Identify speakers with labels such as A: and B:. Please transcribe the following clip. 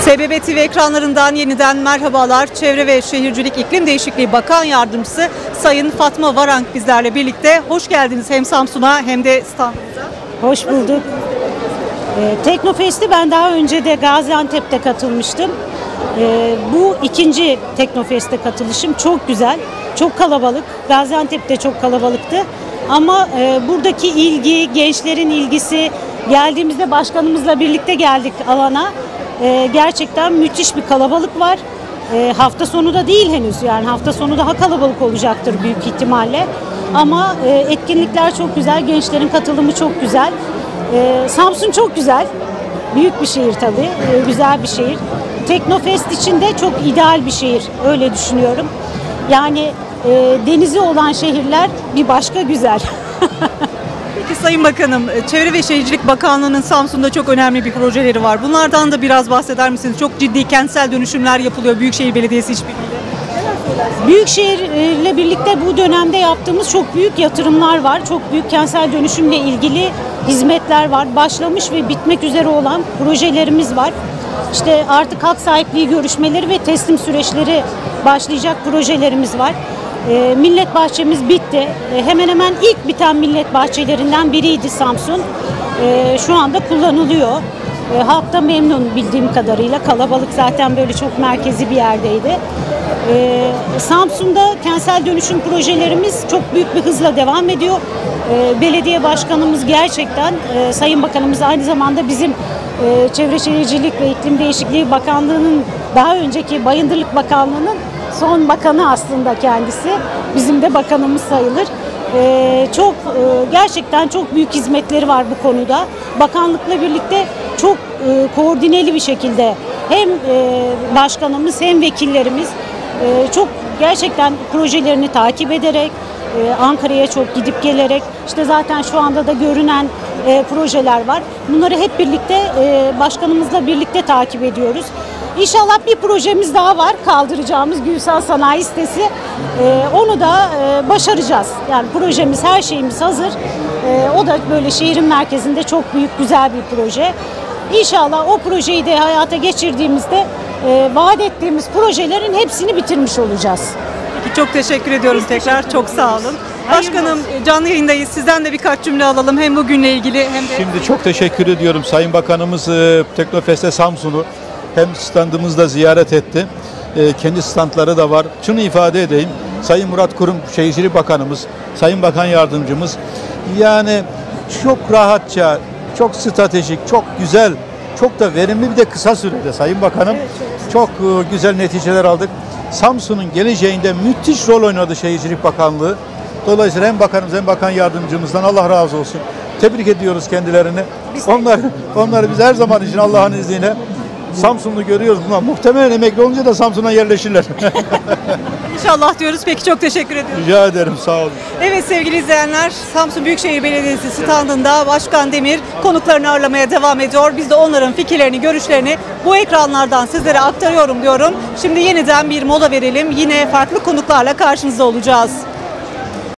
A: SBB TV ekranlarından yeniden merhabalar. Çevre ve Şehircilik İklim Değişikliği Bakan Yardımcısı Sayın Fatma Varank bizlerle birlikte. Hoş geldiniz hem Samsun'a hem de standımıza.
B: Hoş bulduk. Ee, Teknofest'i ben daha önce de Gaziantep'te katılmıştım. Ee, bu ikinci Teknofest'e katılışım çok güzel, çok kalabalık. Gaziantep'te çok kalabalıktı. Ama e, buradaki ilgi, gençlerin ilgisi, geldiğimizde başkanımızla birlikte geldik alana. Ee, gerçekten müthiş bir kalabalık var. Ee, hafta sonu da değil henüz yani hafta sonu daha kalabalık olacaktır büyük ihtimalle. Ama e, etkinlikler çok güzel, gençlerin katılımı çok güzel. Ee, Samsun çok güzel. Büyük bir şehir tabii, ee, güzel bir şehir. Teknofest için de çok ideal bir şehir, öyle düşünüyorum. Yani e, denizi olan şehirler bir başka güzel.
A: Peki Sayın Bakanım, Çevre ve Şehircilik Bakanlığı'nın Samsun'da çok önemli bir projeleri var. Bunlardan da biraz bahseder misiniz? Çok ciddi kentsel dönüşümler yapılıyor Büyükşehir Belediyesi işbirliğiyle.
B: Büyükşehir'le birlikte bu dönemde yaptığımız çok büyük yatırımlar var. Çok büyük kentsel dönüşümle ilgili hizmetler var. Başlamış ve bitmek üzere olan projelerimiz var. İşte artık hak sahipliği görüşmeleri ve teslim süreçleri başlayacak projelerimiz var. E, millet bahçemiz bitti. E, hemen hemen ilk biten millet bahçelerinden biriydi Samsun. E, şu anda kullanılıyor. Halk da memnun bildiğim kadarıyla. Kalabalık zaten böyle çok merkezi bir yerdeydi. Samsun'da kentsel dönüşüm projelerimiz çok büyük bir hızla devam ediyor. Belediye başkanımız gerçekten, e, Sayın Bakanımız aynı zamanda bizim e, Çevre Şehircilik ve İklim Değişikliği Bakanlığı'nın daha önceki Bayındırlık Bakanlığı'nın son bakanı aslında kendisi. Bizim de bakanımız sayılır. Ee, çok e, gerçekten çok büyük hizmetleri var bu konuda. Bakanlıkla birlikte çok e, koordineli bir şekilde hem e, başkanımız hem vekillerimiz e, çok gerçekten projelerini takip ederek e, Ankara'ya çok gidip gelerek işte zaten şu anda da görünen e, projeler var. Bunları hep birlikte e, başkanımızla birlikte takip ediyoruz. İnşallah bir projemiz daha var kaldıracağımız Gülsan Sanayi Sitesi. Ee, onu da e, başaracağız. Yani projemiz, her şeyimiz hazır. Ee, o da böyle şehrin merkezinde çok büyük, güzel bir proje. İnşallah o projeyi de hayata geçirdiğimizde e, vaat ettiğimiz projelerin hepsini bitirmiş olacağız.
A: Peki çok teşekkür ediyoruz tekrar. Çok sağ olun. Başkanım canlı yayındayız. Sizden de birkaç cümle alalım. Hem bugünle ilgili hem de...
C: Şimdi çok teşekkür ediyorum Sayın Bakanımız e, Teknofest'e Samsun'u hem standımızda ziyaret etti. E, kendi standları da var. Şunu ifade edeyim. Sayın Murat Kurum Şehircilik Bakanımız, Sayın Bakan Yardımcımız yani çok rahatça, çok stratejik, çok güzel, çok da verimli bir de kısa sürede Sayın Bakanım çok e, güzel neticeler aldık. Samsun'un geleceğinde müthiş rol oynadı Şehircilik Bakanlığı. Dolayısıyla hem bakanımız hem bakan yardımcımızdan Allah razı olsun. Tebrik ediyoruz kendilerini. Onlar, onları biz her zaman için Allah'ın izniyle Samsunlu görüyoruz. Bunlar muhtemelen emekli olunca da Samsun'a yerleşirler.
A: İnşallah diyoruz. Peki çok teşekkür ediyoruz.
C: Rica ederim sağ olun.
A: Evet sevgili izleyenler Samsun Büyükşehir Belediyesi standında Başkan Demir konuklarını ağırlamaya devam ediyor. Biz de onların fikirlerini, görüşlerini bu ekranlardan sizlere aktarıyorum diyorum. Şimdi yeniden bir mola verelim. Yine farklı konuklarla karşınızda olacağız.